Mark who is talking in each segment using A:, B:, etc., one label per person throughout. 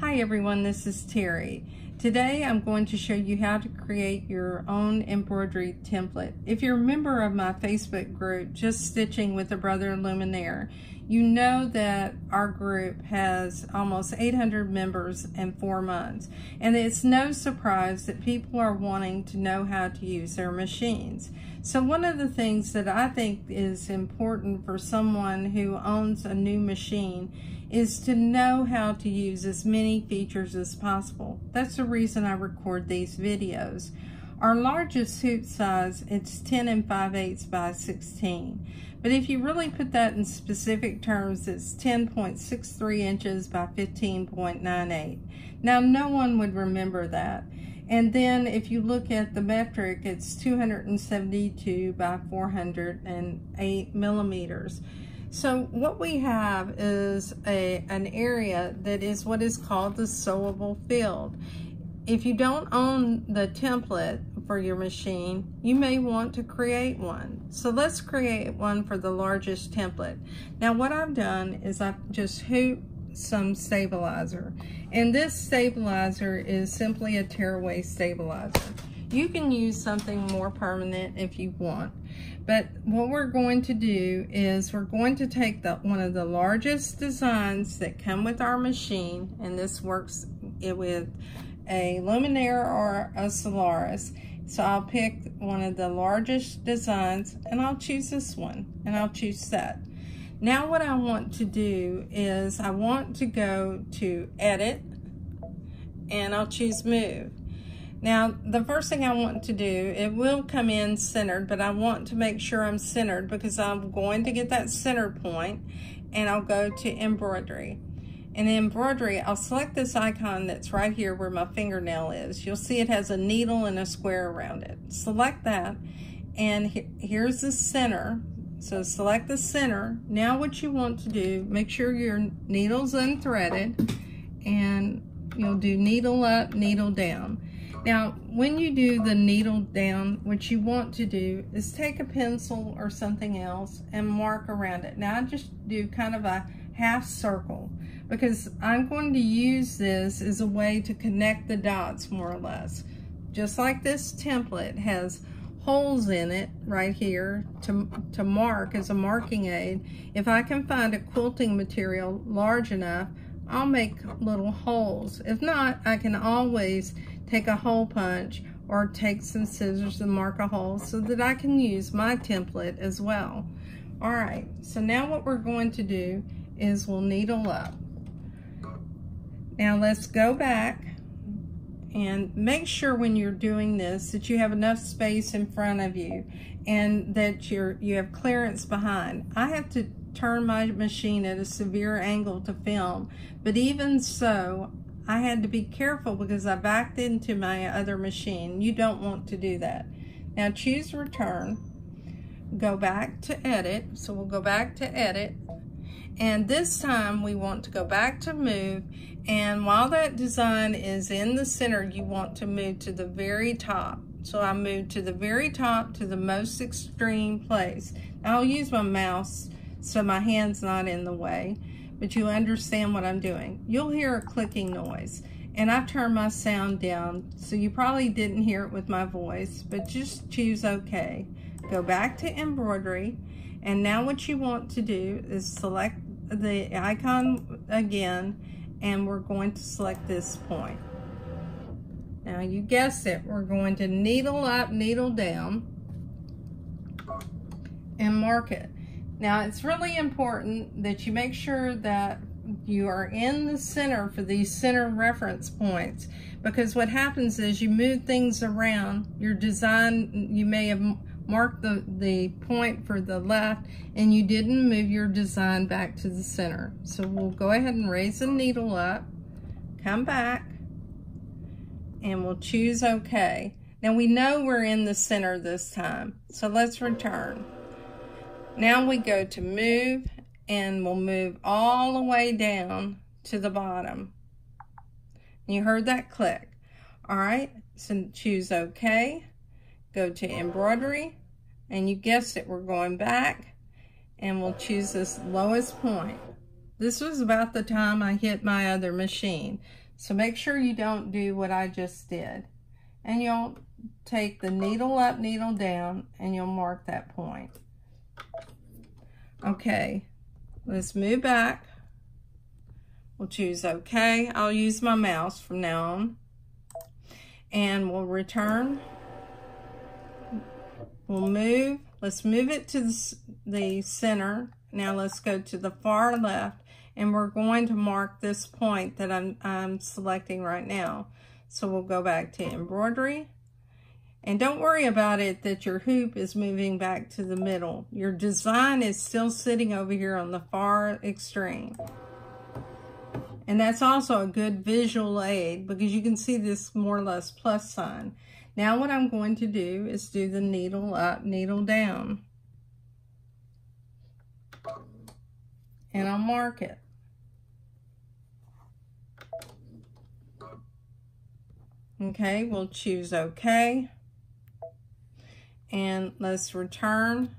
A: Hi everyone, this is Terry. Today I'm going to show you how to create your own embroidery template. If you're a member of my Facebook group, Just Stitching with a Brother Luminaire, you know that our group has almost 800 members in four months. And it's no surprise that people are wanting to know how to use their machines. So one of the things that I think is important for someone who owns a new machine is to know how to use as many features as possible. That's the reason I record these videos. Our largest hoop size, it's 10 and 5 eighths by 16. But if you really put that in specific terms, it's 10.63 inches by 15.98. Now, no one would remember that. And then if you look at the metric, it's 272 by 408 millimeters. So what we have is a, an area that is what is called the sewable field. If you don't own the template for your machine, you may want to create one. So let's create one for the largest template. Now what I've done is I've just hooped some stabilizer. And this stabilizer is simply a tearaway stabilizer. You can use something more permanent if you want. But what we're going to do is we're going to take the, one of the largest designs that come with our machine, and this works it with a Luminaire or a Solaris. So I'll pick one of the largest designs and I'll choose this one and I'll choose set. Now what I want to do is I want to go to edit and I'll choose move. Now, the first thing I want to do, it will come in centered, but I want to make sure I'm centered because I'm going to get that center point and I'll go to embroidery. In embroidery, I'll select this icon that's right here where my fingernail is. You'll see it has a needle and a square around it. Select that, and he here's the center. So select the center. Now what you want to do, make sure your needle's unthreaded, and you'll do needle up, needle down. Now, when you do the needle down, what you want to do is take a pencil or something else and mark around it. Now, I just do kind of a half circle because I'm going to use this as a way to connect the dots more or less. Just like this template has holes in it right here to, to mark as a marking aid. If I can find a quilting material large enough, I'll make little holes. If not, I can always take a hole punch or take some scissors and mark a hole so that I can use my template as well. All right, so now what we're going to do is we'll needle up. Now let's go back and make sure when you're doing this that you have enough space in front of you and that you're you have clearance behind. I have to turn my machine at a severe angle to film, but even so, I had to be careful because I backed into my other machine. You don't want to do that. Now choose return, go back to edit. So we'll go back to edit. And this time we want to go back to move. And while that design is in the center, you want to move to the very top. So I move to the very top to the most extreme place. I'll use my mouse so my hand's not in the way but you understand what I'm doing. You'll hear a clicking noise, and I've turned my sound down, so you probably didn't hear it with my voice, but just choose OK. Go back to embroidery, and now what you want to do is select the icon again, and we're going to select this point. Now you guessed it, we're going to needle up, needle down, and mark it. Now it's really important that you make sure that you are in the center for these center reference points because what happens is you move things around, your design, you may have marked the, the point for the left and you didn't move your design back to the center. So we'll go ahead and raise the needle up, come back, and we'll choose OK. Now we know we're in the center this time, so let's return. Now we go to move and we'll move all the way down to the bottom. You heard that click. All right, so choose OK, go to embroidery, and you guessed it, we're going back, and we'll choose this lowest point. This was about the time I hit my other machine. So make sure you don't do what I just did. And you'll take the needle up, needle down, and you'll mark that point. Okay, let's move back. We'll choose OK. I'll use my mouse from now on. And we'll return. We'll move. Let's move it to the center. Now let's go to the far left and we're going to mark this point that I'm, I'm selecting right now. So we'll go back to embroidery. And don't worry about it that your hoop is moving back to the middle. Your design is still sitting over here on the far extreme. And that's also a good visual aid because you can see this more or less plus sign. Now what I'm going to do is do the needle up, needle down. And I'll mark it. Okay, we'll choose OK. And let's return.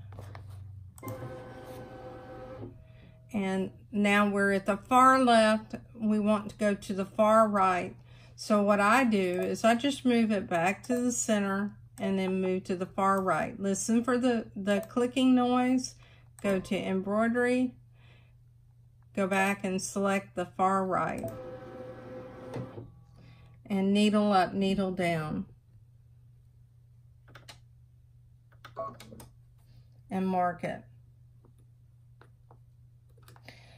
A: And now we're at the far left. We want to go to the far right. So what I do is I just move it back to the center and then move to the far right. Listen for the, the clicking noise. Go to embroidery. Go back and select the far right and needle up, needle down. And mark it.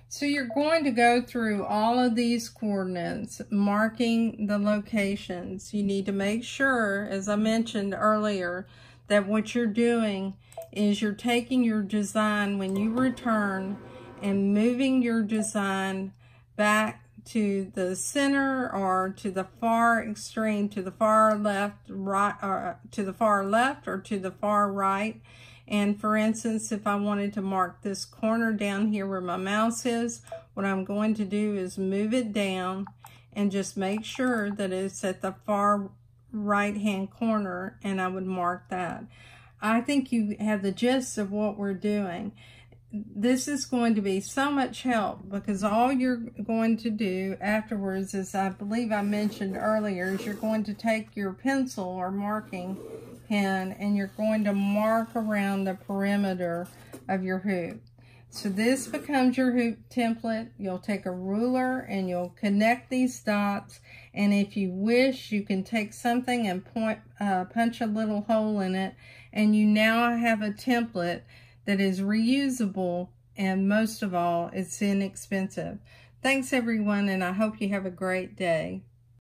A: So you're going to go through all of these coordinates, marking the locations. You need to make sure, as I mentioned earlier, that what you're doing is you're taking your design when you return and moving your design back to the center or to the far extreme, to the far left, right, or to the far left or to the far right. And for instance, if I wanted to mark this corner down here where my mouse is, what I'm going to do is move it down and just make sure that it's at the far right hand corner and I would mark that. I think you have the gist of what we're doing this is going to be so much help because all you're going to do afterwards, as I believe I mentioned earlier, is you're going to take your pencil or marking pen and you're going to mark around the perimeter of your hoop. So this becomes your hoop template. You'll take a ruler and you'll connect these dots. And if you wish, you can take something and point, uh, punch a little hole in it. And you now have a template that is reusable and most of all, it's inexpensive. Thanks everyone and I hope you have a great day.